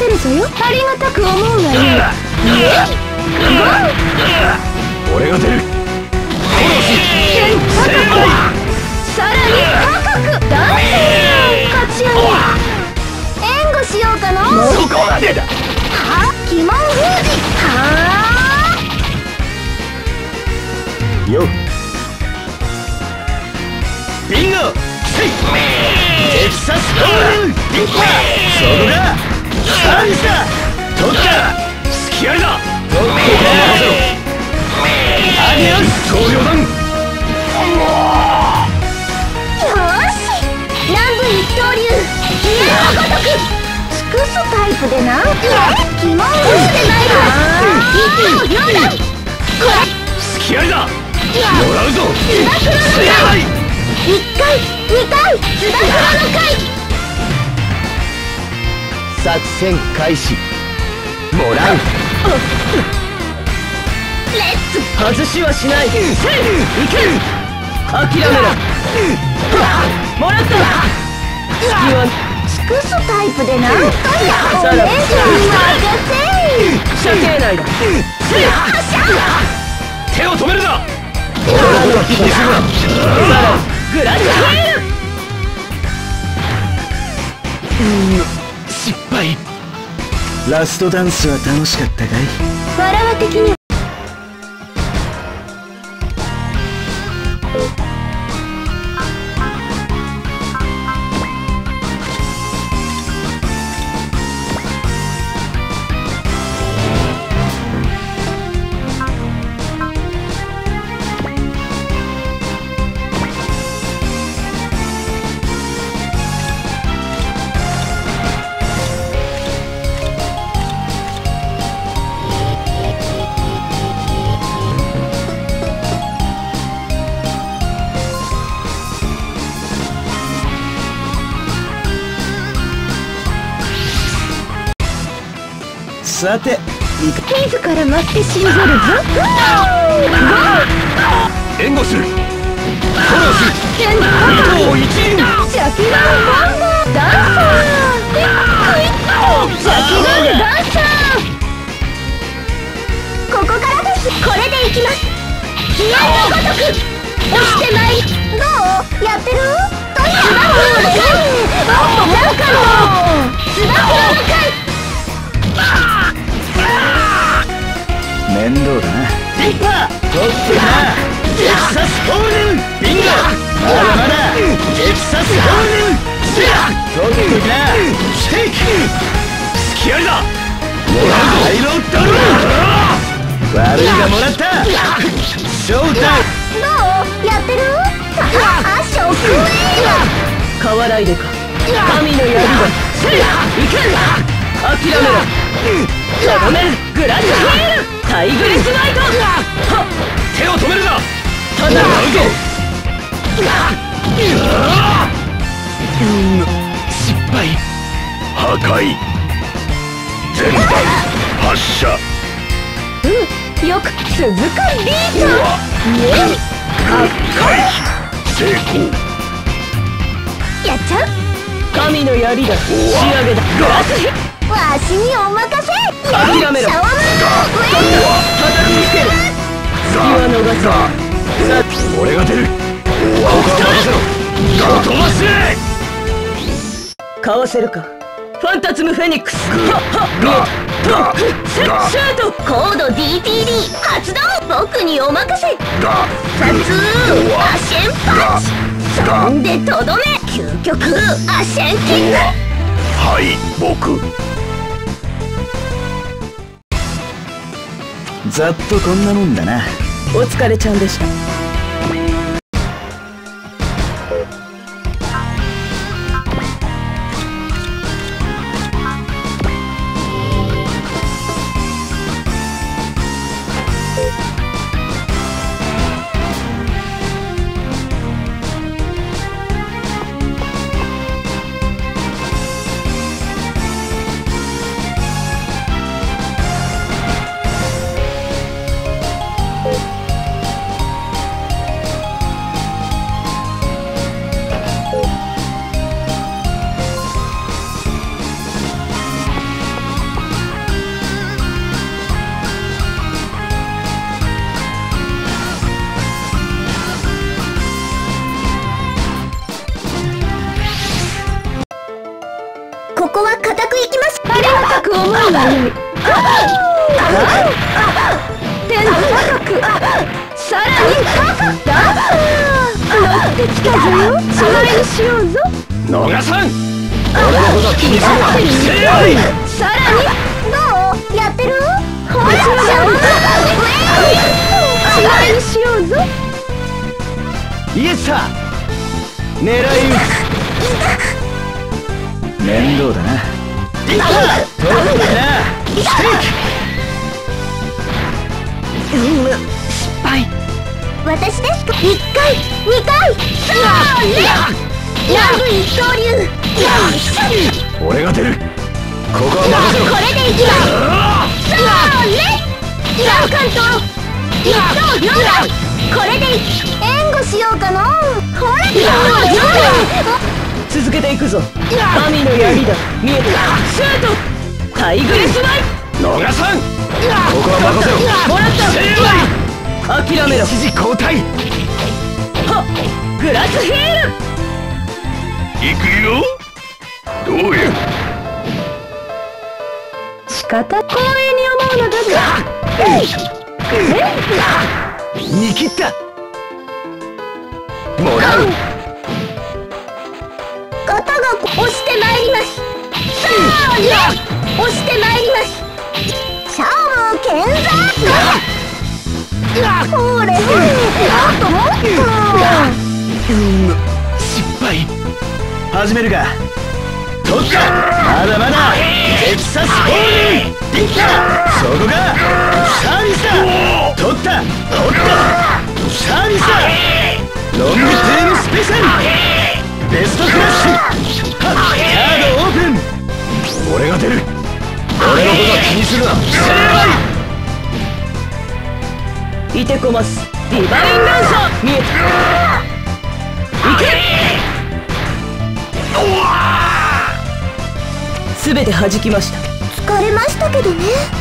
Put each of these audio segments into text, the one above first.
ませるぞよ。ありがたく思うがいい俺が出る。天高くさらに高くダンス勝ち上げ。援護しようかの？そこまでだ。は鬼門封じはよビンゴ。せいテキサスホール。ビンコそこがサービスだ取った隙ありだどこだアディオス総領団よーし。南部一刀流家のごとく尽くすタイプでな鬼門封じでないわ一刀両断こ隙ありだれやもらうぞ津田黒のせや回一回二回津田黒の回作戦開始。もらう。レッツ外しはしない。いけ。る諦めろ。もらった。隙は尽くすタイプでな。お姉さらさんに任せ射程内だ手を止めるなグランドヘール失敗ラストダンスは楽しかったかい？わらわ的にさて。いいか自ら待って信じるぞ。援護する。フォローする。天二頭一輪ジャキランバンダンサー。クイッジャキランダンサー。ここからですこれでいきます気合のごとく押してまいりどうやってるとにかくお願いなんかのつば九郎の会面倒だな。リッパートップだテキサスホールビンゴ。まだまだテキサスホールトップだステーキ隙ありだ。もらうぞハイロードル悪いがもらった。ショータイム。どうやってる？ああ食塩買わないでか。神の槍だ。行け諦めろとどめるグランドヘールタイグリスナイト手を止めるなただうぞうん失敗破壊全弾発射うんよく続くリードね回避成功やっちゃう神の槍だ仕上げだグラスわしにお任せ。諦めろ。シャワームーンウェ叩きつける隙は逃すなさ俺が出る。他は任せろ飛ばせ。かわせるか。ファンタズムフェニックス。はっは見えたとセッシャートコード DPD 発動僕にお任せだ殺アシェンパンチそんでとどめ究極アシェンキックはい僕ざっとこんなもんだな。お疲れちゃんでした。天高く。さらに高く。乗ってきたぞよ。しまいにしようぞ。逃さん。俺のこと気にするなせよいさらに。どう？やってる？ほら。しまいにしようぞ。イエスさ狙い撃つ。面倒だな。取ってなステーキ失敗。私ですか一回二回。さあね南部一刀流俺が出るここは任せろこれでいきますさあねランカンと一刀両断これで援護しようかなほら続けていくぞ神の槍だ見えてるシュートタイグレスマイ逃さん。ここは任せろ。もらった。諦めろ一時交代。はっグラスヒール。行くよ。どうや。仕方光栄に思うのだぞ見切った。もらう。方が押してまいります。さあね押してまいります勝負健在ほれほれもっともっうん失敗始めるか。取ったまだまだ。テキサスホール。できたそこがサービスだ取った取ったサービスだロングテールスペシャルベス。トクラッシュカードオープン。俺が出る。俺のことは気にするな。い。てこます。ディバインランサー見えたいけ。すべて弾きました。疲れましたけどね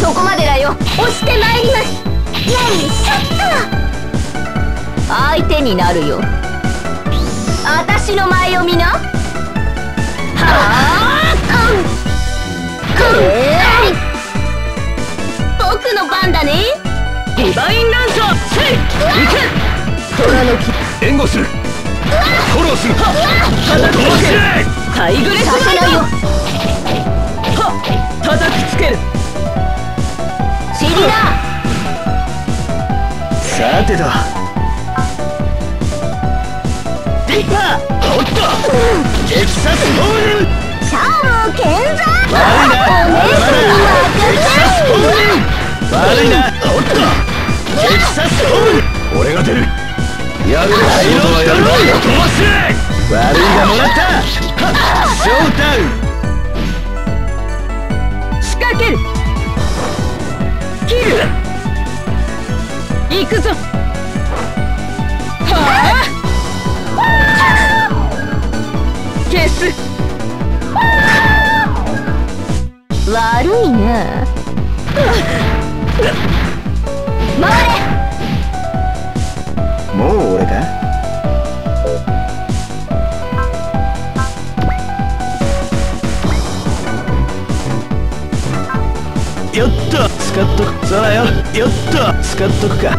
そこまでだよ押してまいりますよいしょっと相手になるよ私の前読みなはあうんうんえー僕の番だねディバインランサーせい行け虎の木援護するフォローする。叩きつけるタイグレスさせないよは叩きつける尻だ。さてと。リッパおっと。テキサスホール。勝負健在悪いな。お姉さんにテキサスホー任ル悪いな。おっと。テキサスホール。俺が出るやる仕事はやる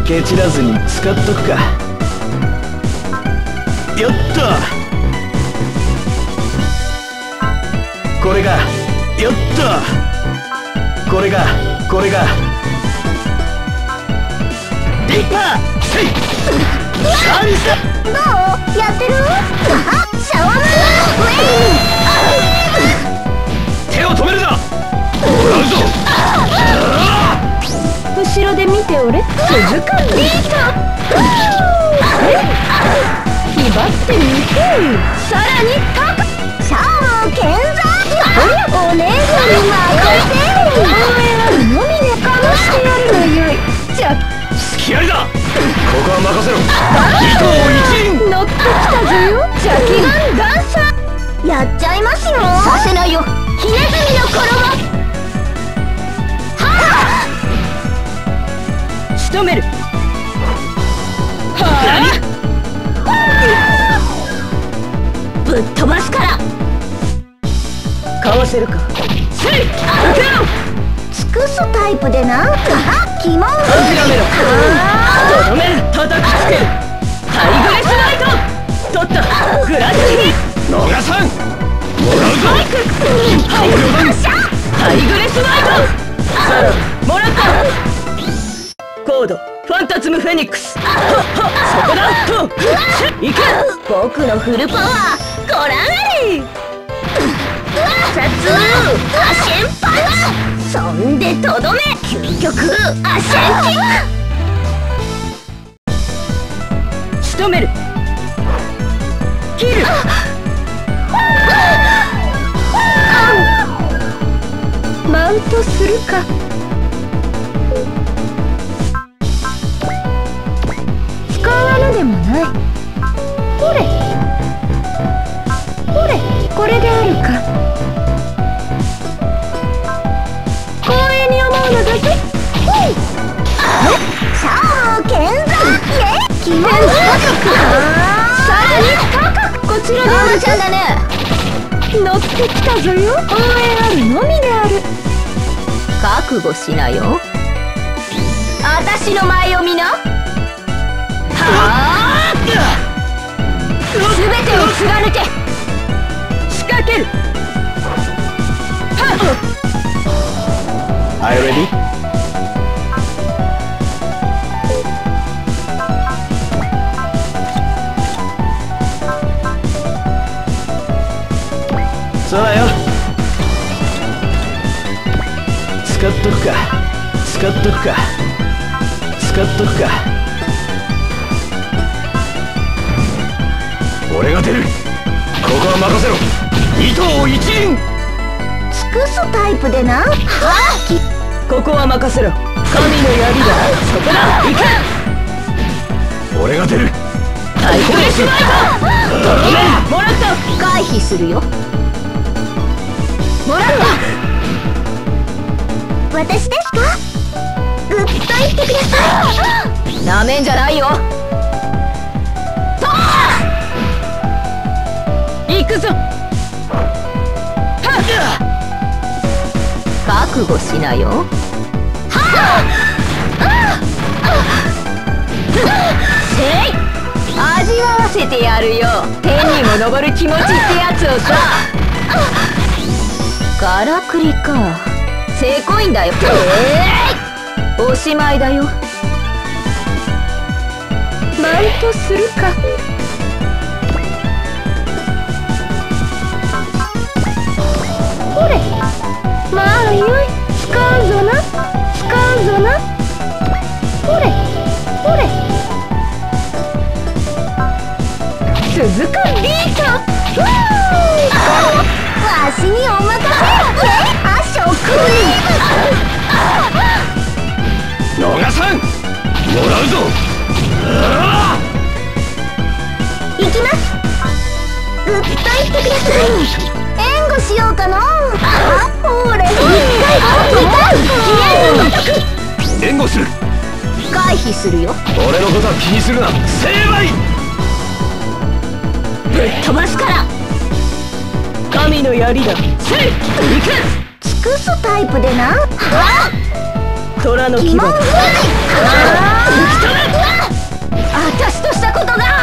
ケチらずに使っとくか。よっとこれがよっとこれがこれが。ペーパーせいサービスだどう？やってる？あシャワー！ムーンろで見ておれ続かんビート気張ってみてさらに高く勝負健在お姉さんに任せ応援あるのみでかましてやるがよいじゃ付き合いだここは任せろ糸を一乗ってきたぞよ邪気眼ダンサーやっちゃいます。よさせないよひねずみの衣は仕留める。はあ。ぶっ飛ばすから。あかわせるか。せい。受けろ尽くすタイプでなあキモン諦めろとどめる叩きつけるタイグレスライト取っ。たグラッチに逃さんもらうぞはいタイグレスライトもらっ。たコードファンタズムフェニックス。そこだ。といけ。僕のフルパワーご覧あれ。アシェンパンチそんでとどめ。究極アシェンキック仕留める。マウントするかでもない。ほれほれこれであるか。光栄に思うのだぜさあ健在。気持ち高くさらに高くこちらでちゃんだね乗ってきたぞよ。応援あるのみである覚悟しなよ。私の前を見なてを貫け。仕掛ける。Are you ready? そうだよ。使っとくか。使っとくか。使っとくか。俺が出る。頭一輪。尽くすタイプでな。ここは任せろ。神の槍だ。そこだ。行け！俺が出る。タイグレスマイトもらった！回避するよ。もらった！私ですかグッと言ってください。なめんじゃないよ行くぞ。覚悟しなよ。せい。味わわせてやるよ。天にも昇る気持ちってやつをさ。からくりか。せこいんだよ。えい。おしまいだよ。マントするか。まあよい使うぞな。使うぞな。ほれほれ。続くビート。わしにお任せ。あ食逃さん。もらうぞ。行きます。グッと言ってくださいしようかの？あほれ一回二回援護する回避するよ俺のことは気にするな成敗ぶっ飛ばすから神の槍だせい行け尽くすタイプでなは虎の牙だ疑問ぐらい私としたことが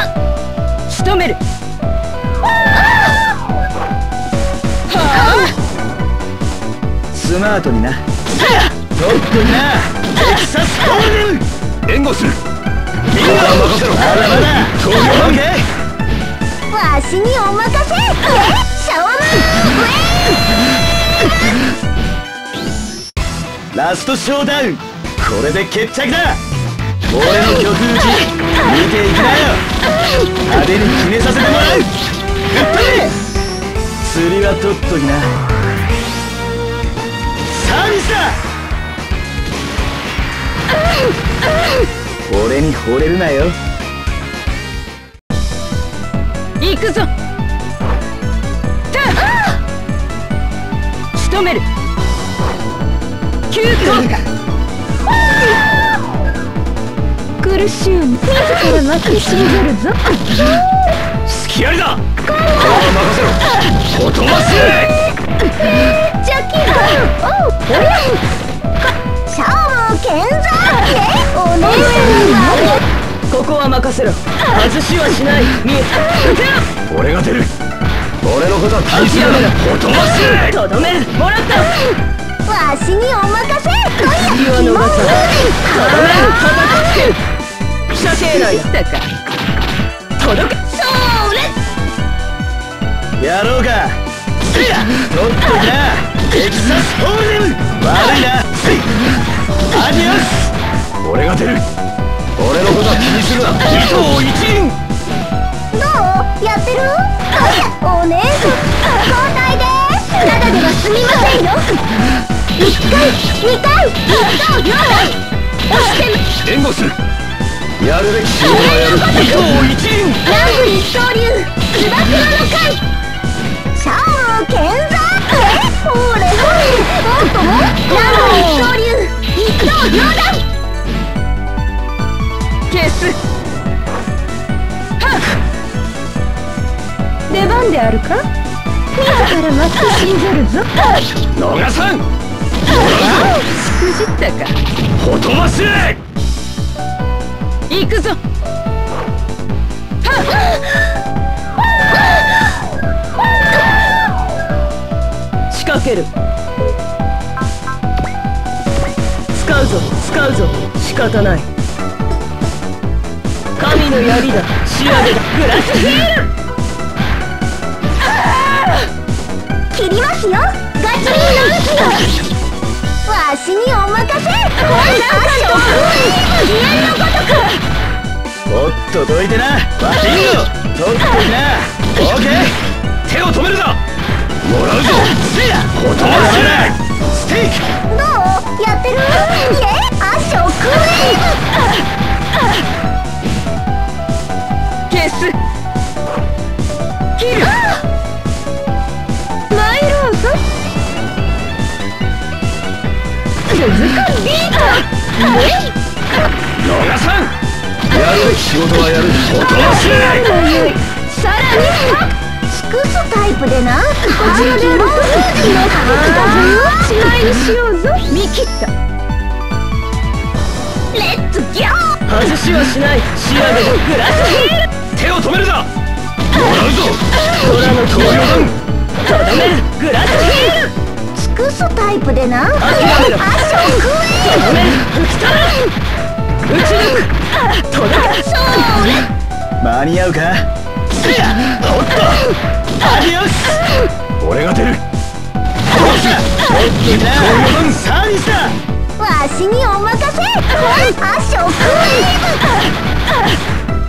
マートにな。とっとにな。テキサスホール。援護する。みんな任せろ。まだまだ東京なんけわしにお任せ。シャワーム last showdown。これで決着だ。俺の曲撃ち見ていきなよ。派手に決めさせてもらう。 good 釣りは取っときなサービスだ俺に惚れるなよ。行くぞ。タ仕留める。苦しゅう自ら巻きしめるぞ。隙ありだ。こ任せろ。おとましジャッキーだ。おうおりゃシャワー健在お姉さんはここは任せろ外しはしない見え撃てろ俺が出る俺のことは気にす。るなおとましとどめるもらったわしにお任せ次は逃さないとどめる叩きつける射程内だか届けそれやろうかせやとっときなテキサスホールデム悪いなせいアディオス俺が出る俺のことは気にするな二頭一輪どうやってるお姉さん交代ですただでは済みませんよ1回。2回。1等4回。押して援護するやるべき仕事はやる二頭一輪ラング一刀流つば九郎の会シャワー健在ほれほれもっともラング一刀両断消すはっ出番であるか自ら巻きしめるぞ逃さんくじったかほとばし行くぞ仕掛ける。使うぞ。使うぞ。仕方ない。神の槍だ。仕上げだ。グラス。フィール切りますよ。ガチリンの息よわしにお任せ。これなんかの自演のごとくおっとどいてな。ワキングとっときな。オーケー。手を止めるぞもらうぞ断らせないス。テーキどうやってるイエショク消すキるマイローズ続くビートーェイ逃さんやるべき仕事はやる断らせないさらにすタイプでな。こちらで6数字の違いにしようぞ。見切ったレッツギョー。外しはしない。仕上げのグラスヒール。手を止めるな。もらうぞ。虎の東洋団とどめ。るグラスヒール。尽くすタイプでな。諦めろ足を食えとどめる。吹き飛ぶ打ち抜く。届けそれ間に合うか？俺が出る。わしにお任せ。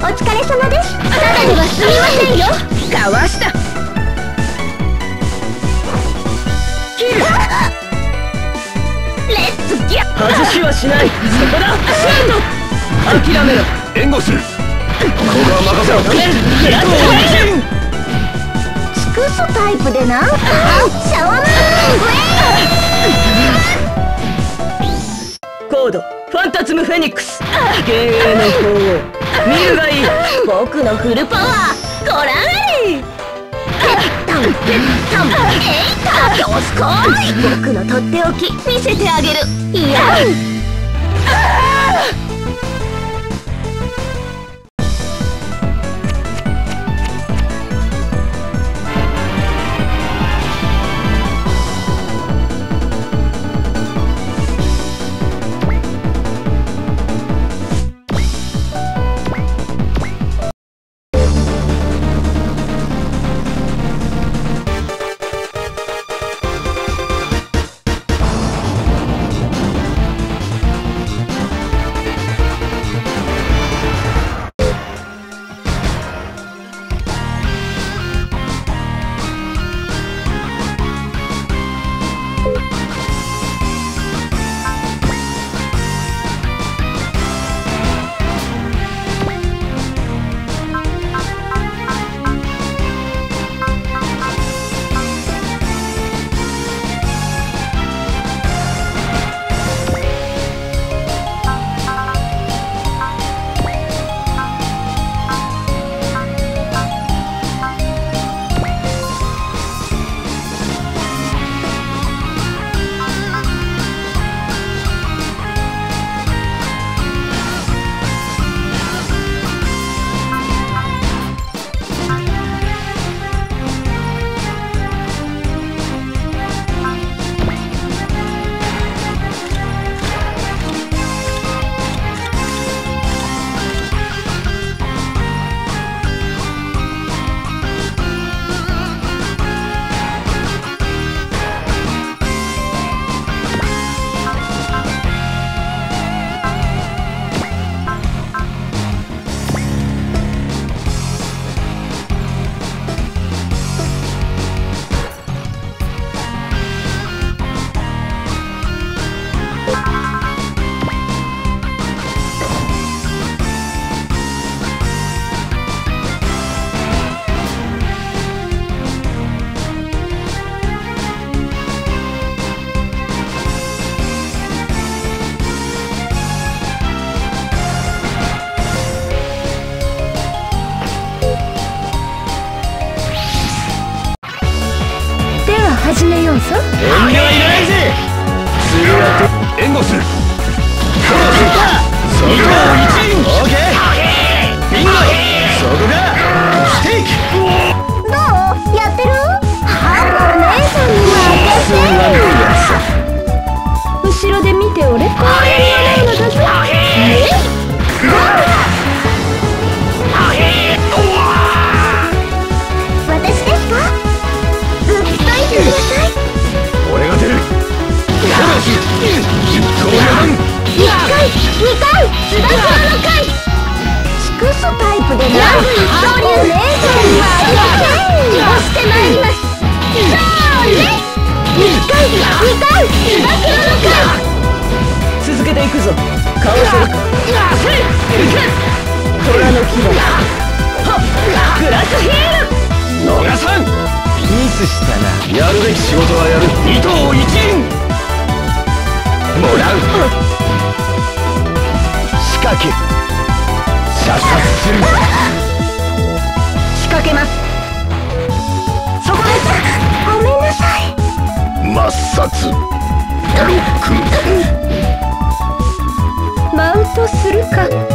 お疲れ様です。ただでは済みませんよ。かわした。切るレッツギョー外しはしない。そこだ。シュート。諦めろ。援護する。ここは任せろグラスヒール尽くすタイプでな。シャワームーン。コード。ファンタズムフェニックス。幻影の鳳凰見るがいい。僕のフルパワー。ご覧あれ。タンペッタンえいたどすこい。僕のとっておき。見せてあげる。いや。スラッガーくすタイプでなく一刀流ーには天に押してまいりますそ回回の回続けていくぞ顔をするかの牙グラスヒール逃さんミスしたなやるべき仕事はやる伊藤一輪もらう射殺する。仕掛けます。そこですごめんなさい。抹殺。ロック。マウントするか。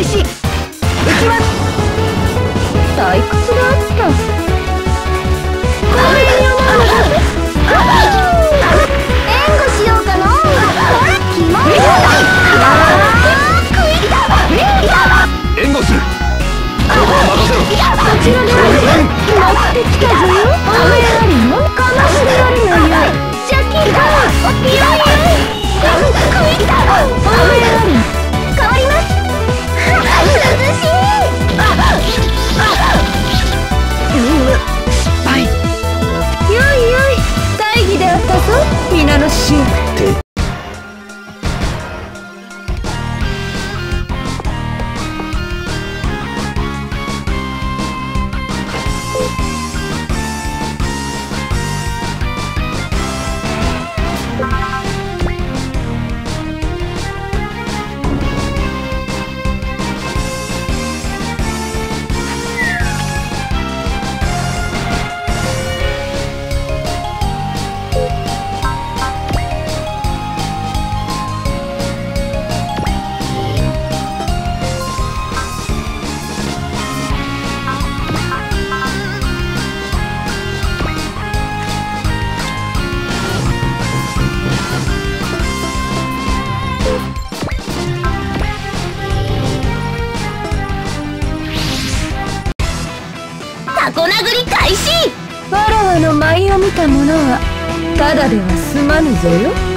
可惜横殴り開始。わらわの舞を見た者はただでは済まぬぞよ。